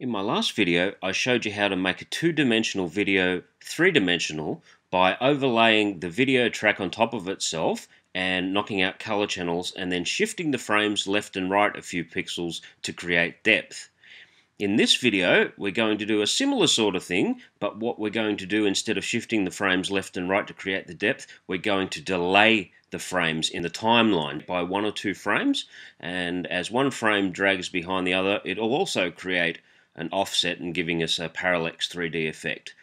In my last video, I showed you how to make a two-dimensional video three-dimensional by overlaying the video track on top of itself and knocking out color channels and then shifting the frames left and right a few pixels to create depth. In this video, we're going to do a similar sort of thing, but what we're going to do instead of shifting the frames left and right to create the depth, we're going to delay the frames in the timeline by one or two frames, and as one frame drags behind the other, it'll also create an offset and giving us a parallax 3D effect.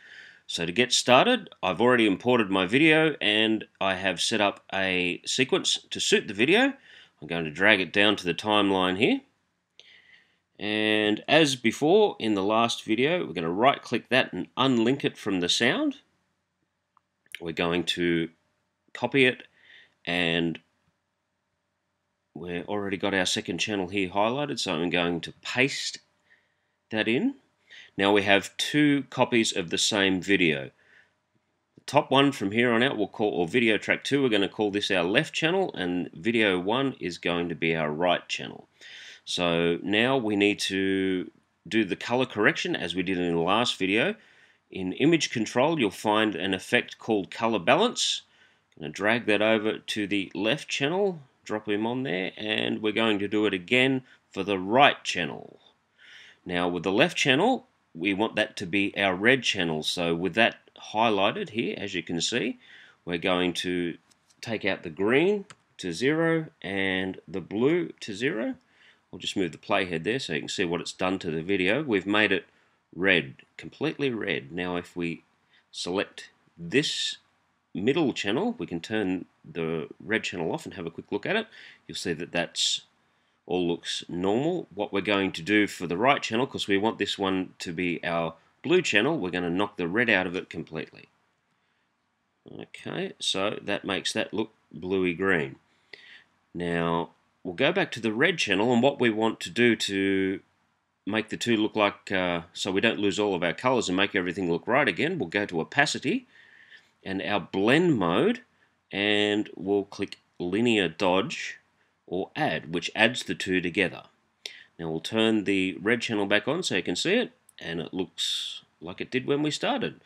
So to get started, I've already imported my video and I have set up a sequence to suit the video. I'm going to drag it down to the timeline here. And as before in the last video, we're going to right click that and unlink it from the sound. We're going to copy it and we've already got our second channel here highlighted so I'm going to paste that in. Now we have two copies of the same video. The top one from here on out we'll call, or video track 2, we're going to call this our left channel, and video 1 is going to be our right channel. So now we need to do the color correction as we did in the last video. In image control you'll find an effect called color balance. I'm going to drag that over to the left channel, drop him on there, and we're going to do it again for the right channel. Now with the left channel, we want that to be our red channel. So with that highlighted here, as you can see, we're going to take out the green to zero and the blue to zero. I'll just move the playhead there so you can see what it's done to the video. We've made it red, completely red. Now if we select this middle channel, we can turn the red channel off and have a quick look at it. You'll see that that's all looks normal. What we're going to do for the right channel, because we want this one to be our blue channel, we're going to knock the red out of it completely. Okay, so that makes that look bluey green. Now, we'll go back to the red channel, and what we want to do to make the two look like, uh, so we don't lose all of our colors and make everything look right again, we'll go to opacity, and our blend mode, and we'll click linear dodge, or add, which adds the two together. Now we'll turn the red channel back on so you can see it, and it looks like it did when we started.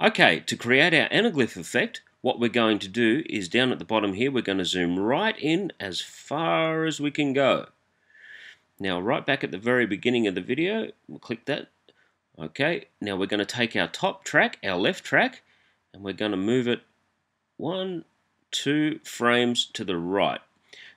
Okay, to create our anaglyph effect, what we're going to do is down at the bottom here, we're going to zoom right in as far as we can go. Now right back at the very beginning of the video, we'll click that. Okay, now we're going to take our top track, our left track, and we're going to move it one, two frames to the right.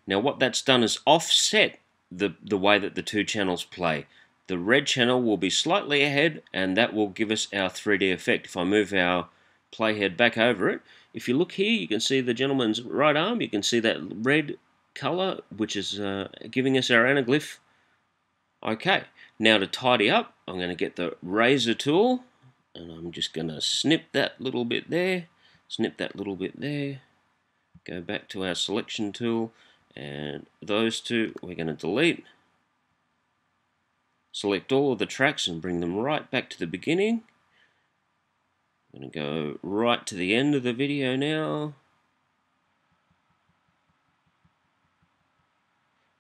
Now what that's done is offset the, the way that the two channels play. The red channel will be slightly ahead and that will give us our 3D effect. If I move our playhead back over it, if you look here you can see the gentleman's right arm, you can see that red color which is uh, giving us our anaglyph. Okay, now to tidy up, I'm going to get the razor tool and I'm just going to snip that little bit there, snip that little bit there, go back to our selection tool and those two we're going to delete. Select all of the tracks and bring them right back to the beginning. I'm going to go right to the end of the video now.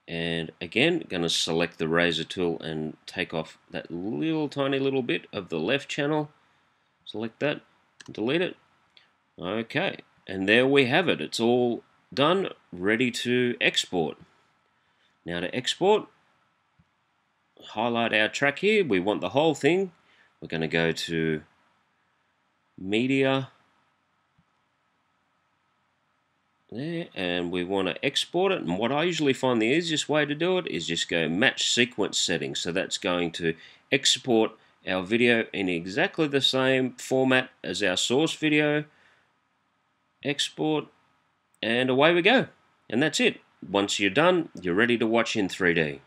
And again going to select the razor tool and take off that little tiny little bit of the left channel. Select that delete it. Okay and there we have it. It's all done, ready to export. Now to export, highlight our track here. We want the whole thing. We're going to go to Media. There, and we want to export it. And what I usually find the easiest way to do it is just go match sequence settings. So that's going to export our video in exactly the same format as our source video export, and away we go. And that's it. Once you're done, you're ready to watch in 3D.